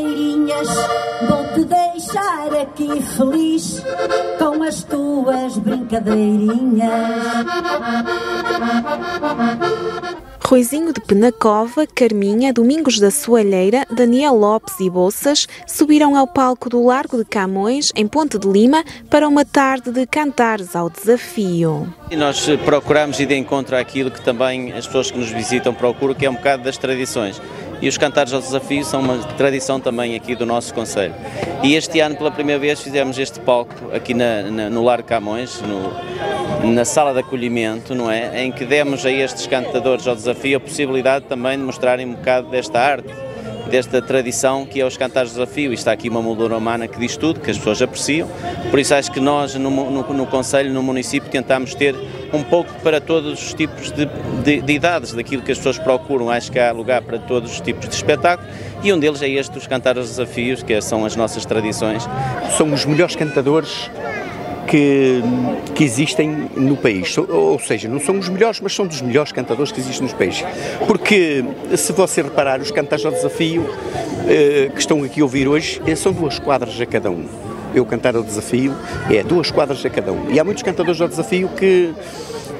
brincadeirinhas. Vou-te deixar aqui feliz com as tuas brincadeirinhas. Ruizinho de Penacova, Carminha, Domingos da Soalheira, Daniel Lopes e Bolsas subiram ao palco do Largo de Camões, em Ponte de Lima, para uma tarde de cantares ao desafio. E nós procuramos ir de encontro àquilo que também as pessoas que nos visitam procuram, que é um bocado das tradições e os cantares ao desafio são uma tradição também aqui do nosso Conselho. E este ano, pela primeira vez, fizemos este palco aqui na, na, no Lar Camões, no, na sala de acolhimento, não é? Em que demos a estes cantadores ao desafio a possibilidade também de mostrarem um bocado desta arte desta tradição que é os cantares de desafio. E está aqui uma moldura humana que diz tudo, que as pessoas apreciam. Por isso acho que nós no, no, no Conselho, no município, tentamos ter um pouco para todos os tipos de, de, de, idades, daquilo que as pessoas procuram. Acho que há lugar para todos os tipos de espetáculo e um deles é este, os Cantares Desafios, que são as nossas tradições. São os melhores cantadores que, que existem no país. Ou seja, não são os melhores, mas são dos melhores cantadores que existem no país. Porque, se você reparar, os cantares ao desafio eh, que estão aqui a ouvir hoje eh, são duas quadras a cada um. Eu cantar ao desafio é duas quadras a cada um. E há muitos cantadores ao desafio que,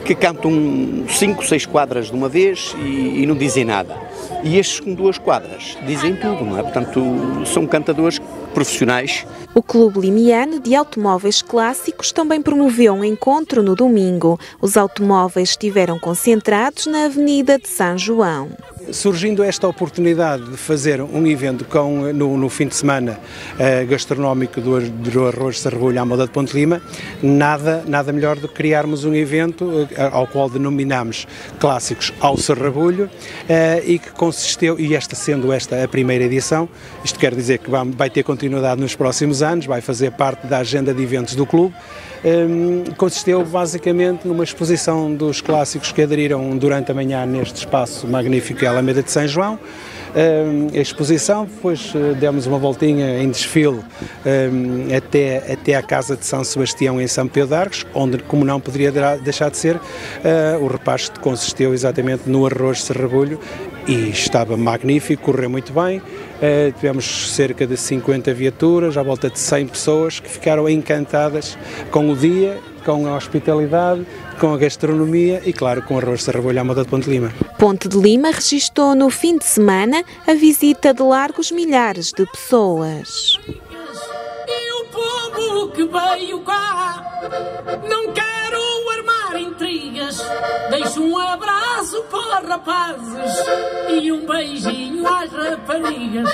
que cantam cinco, seis quadras de uma vez e, e não dizem nada. E estes com duas quadras dizem tudo, não é? Portanto, são cantadores profissionais. O Clube Limiano de Automóveis Clássicos também promoveu um encontro no domingo. Os automóveis estiveram concentrados na Avenida de São João surgindo esta oportunidade de fazer um evento com, no, no fim de semana uh, gastronómico do, do arroz de Sarrabulho à moda de Ponte Lima, nada, nada melhor do que criarmos um evento uh, ao qual denominamos Clássicos ao Sarrabulho uh, e que consistiu, e esta sendo esta a primeira edição, isto quer dizer que vai, vai ter continuidade nos próximos anos, vai fazer parte da agenda de eventos do clube, consistiu basicamente numa exposição dos clássicos que aderiram durante a manhã neste espaço magnífico Alameda de São João. A exposição, depois uh, demos uma voltinha em desfile até, até a Casa de São Sebastião em São Pedro de Arcos, onde, como não poderia deixar de ser, uh, o repasto consistiu exatamente no arroz de serrabulho e estava magnífico, correu muito bem. Uh, tivemos cerca de 50 viaturas, à volta de 100 pessoas que ficaram encantadas com o dia, com a hospitalidade, com a gastronomia e, claro, com arroz de sarrabolho à moda de Ponte de Lima. Ponte de Lima registou no fim de semana a visita de largos milhares de pessoas. E o povo que veio cá não quero armar intrigas, deixo um abraço para rapazes e um beijinho às raparigas.